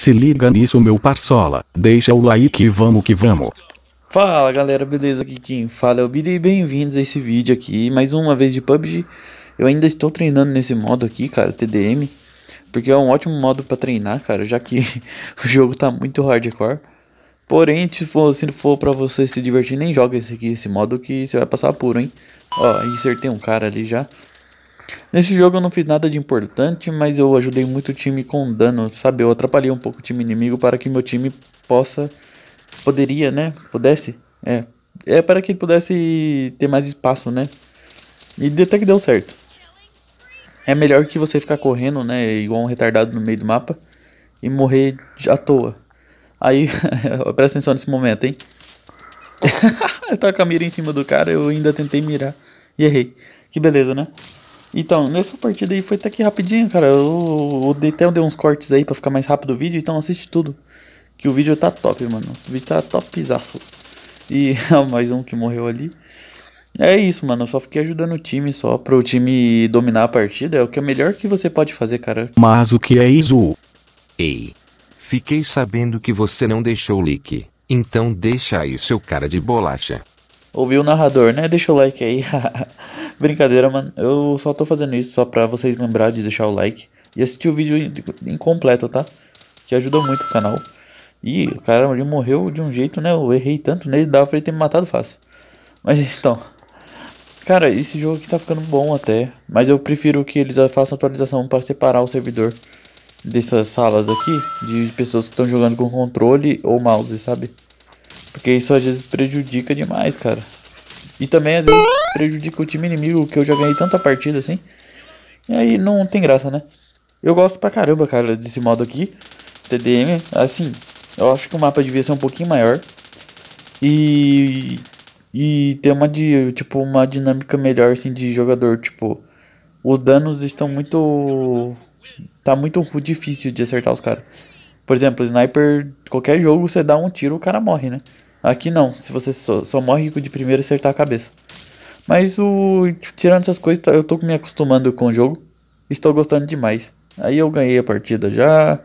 Se liga nisso meu parçola, deixa o like e vamos que vamos. Fala galera, beleza? Aqui quem fala é o Bida e bem-vindos a esse vídeo aqui, mais uma vez de PUBG. Eu ainda estou treinando nesse modo aqui, cara, TDM, porque é um ótimo modo pra treinar, cara, já que o jogo tá muito hardcore. Porém, se for, se for pra você se divertir, nem joga esse aqui, esse modo que você vai passar puro, hein. Ó, acertei um cara ali já. Nesse jogo eu não fiz nada de importante, mas eu ajudei muito o time com dano, sabe? Eu atrapalhei um pouco o time inimigo para que meu time possa, poderia, né? Pudesse, é, é para que ele pudesse ter mais espaço, né? E até que deu certo. É melhor que você ficar correndo, né? Igual um retardado no meio do mapa e morrer à toa. Aí, presta atenção nesse momento, hein? eu tava com a mira em cima do cara, eu ainda tentei mirar e errei. Que beleza, né? Então, nessa partida aí foi até que rapidinho, cara. Eu, eu até dei uns cortes aí pra ficar mais rápido o vídeo, então assiste tudo. Que o vídeo tá top, mano. O vídeo tá topzaço. E mais um que morreu ali. É isso, mano. Eu só fiquei ajudando o time só pro time dominar a partida. É o que é melhor que você pode fazer, cara. Mas o que é isso? Ei. Fiquei sabendo que você não deixou o like. Então deixa aí seu cara de bolacha. Ouviu o narrador, né? Deixa o like aí. Brincadeira, mano. Eu só tô fazendo isso só pra vocês lembrar de deixar o like e assistir o vídeo incompleto, tá? Que ajuda muito o canal. E o cara ali morreu de um jeito, né? Eu errei tanto nele, dava pra ele ter me matado fácil. Mas então. Cara, esse jogo aqui tá ficando bom até. Mas eu prefiro que eles façam atualização para separar o servidor dessas salas aqui de pessoas que estão jogando com controle ou mouse, sabe? Porque isso às vezes prejudica demais, cara. E também às vezes prejudica o time inimigo, que eu já ganhei tanta partida assim. E aí não tem graça, né? Eu gosto pra caramba, cara, desse modo aqui. TDM, assim, eu acho que o mapa devia ser um pouquinho maior. E. E ter uma de. Tipo, uma dinâmica melhor assim de jogador. Tipo, os danos estão muito. Tá muito difícil de acertar os caras. Por exemplo, sniper, qualquer jogo você dá um tiro, o cara morre, né? Aqui não, se você só, só morre de primeiro acertar a cabeça. Mas o tirando essas coisas, tá, eu tô me acostumando com o jogo. Estou gostando demais. Aí eu ganhei a partida já.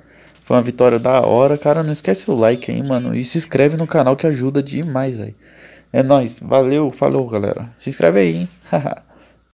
Foi uma vitória da hora. Cara, não esquece o like aí, mano. E se inscreve no canal que ajuda demais, velho. É nóis. Valeu, falou, galera. Se inscreve aí, hein.